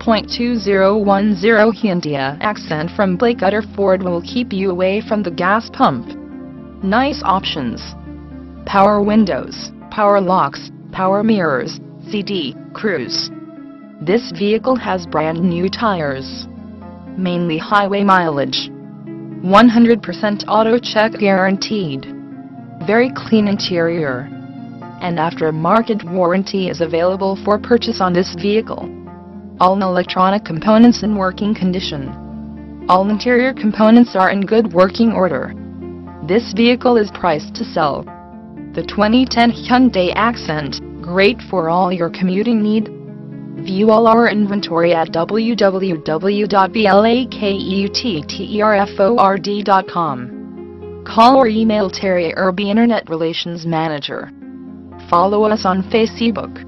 5.2010 Hyundai Accent from Blake Utter Ford will keep you away from the gas pump. Nice options. Power windows, power locks, power mirrors, CD, cruise. This vehicle has brand new tires. Mainly highway mileage. 100% AutoCheck guaranteed. Very clean interior. And after-market warranty is available for purchase on this vehicle. All electronic components in working condition. All interior components are in good working order. This vehicle is priced to sell. The 2010 Hyundai Accent, great for all your commuting need. View all our inventory at www.blakeutterford.com. Call or email Terri Irby Internet Relations Manager. Follow us on Facebook.